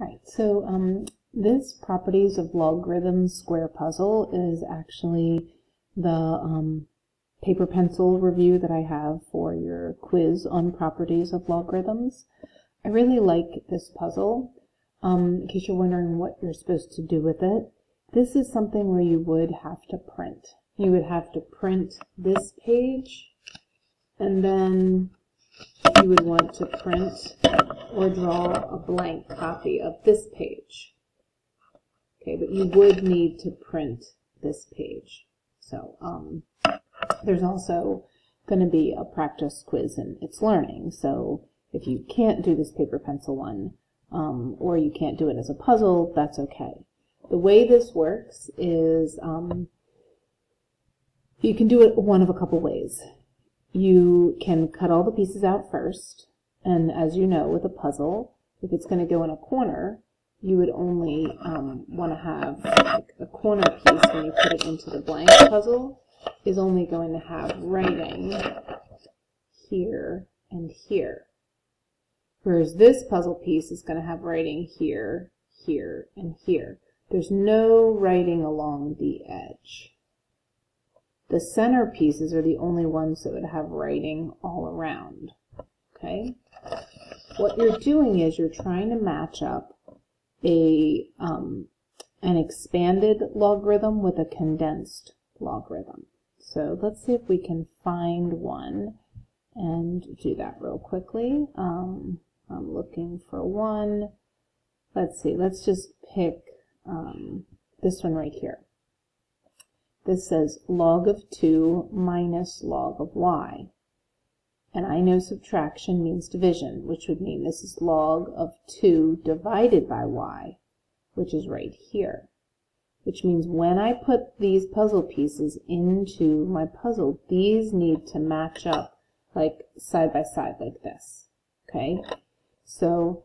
Right, so um, this properties of logarithms square puzzle is actually the um, paper pencil review that I have for your quiz on properties of logarithms. I really like this puzzle. Um, in case you're wondering what you're supposed to do with it, this is something where you would have to print. You would have to print this page and then you would want to print or draw a blank copy of this page. Okay, but you would need to print this page. So um, there's also going to be a practice quiz and it's learning. So if you can't do this paper pencil one, um, or you can't do it as a puzzle, that's okay. The way this works is um, you can do it one of a couple ways. You can cut all the pieces out first, and as you know with a puzzle, if it's going to go in a corner, you would only um, want to have like a corner piece when you put it into the blank puzzle is only going to have writing here and here. Whereas this puzzle piece is going to have writing here, here, and here. There's no writing along the edge. The center pieces are the only ones that would have writing all around. Okay? What you're doing is you're trying to match up a um, an expanded logarithm with a condensed logarithm. So let's see if we can find one and do that real quickly. Um, I'm looking for one. Let's see, let's just pick um, this one right here. This says log of 2 minus log of y. And I know subtraction means division, which would mean this is log of 2 divided by y, which is right here. Which means when I put these puzzle pieces into my puzzle, these need to match up like side by side like this. Okay? So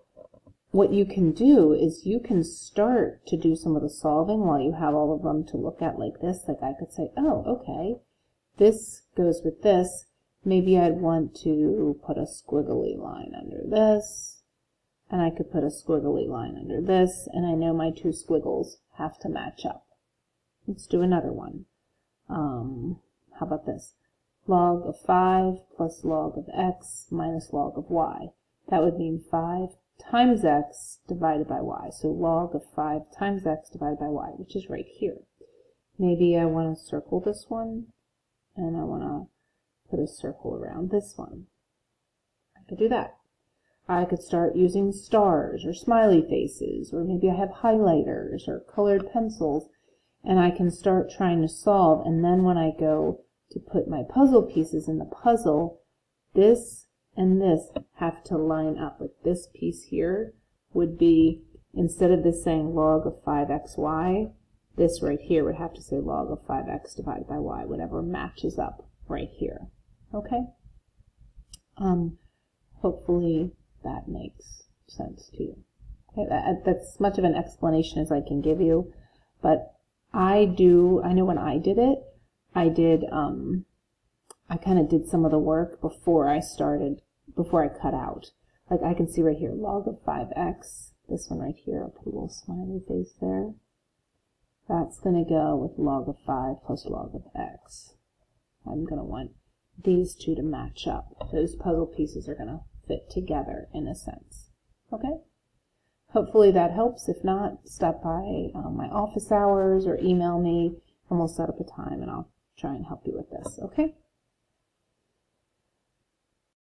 what you can do is you can start to do some of the solving while you have all of them to look at like this. Like I could say, oh, okay, this goes with this. Maybe I'd want to put a squiggly line under this, and I could put a squiggly line under this, and I know my two squiggles have to match up. Let's do another one. Um, how about this? Log of 5 plus log of x minus log of y. That would mean 5 times x divided by y. So log of 5 times x divided by y, which is right here. Maybe I want to circle this one, and I want to put a circle around this one. I could do that. I could start using stars or smiley faces, or maybe I have highlighters or colored pencils, and I can start trying to solve, and then when I go to put my puzzle pieces in the puzzle, this and this have to line up. Like this piece here would be, instead of this saying log of 5xy, this right here would have to say log of 5x divided by y, whatever matches up right here. Okay? Um, hopefully that makes sense to you. Okay, that, that's much of an explanation as I can give you, but I do, I know when I did it, I did, um, I kind of did some of the work before I started before I cut out. Like I can see right here, log of 5x, this one right here, I'll put a little smiley face there. That's going to go with log of 5 plus log of x. I'm going to want these two to match up. Those puzzle pieces are going to fit together in a sense. Okay? Hopefully that helps. If not, stop by um, my office hours or email me and we'll set up a time and I'll try and help you with this. Okay?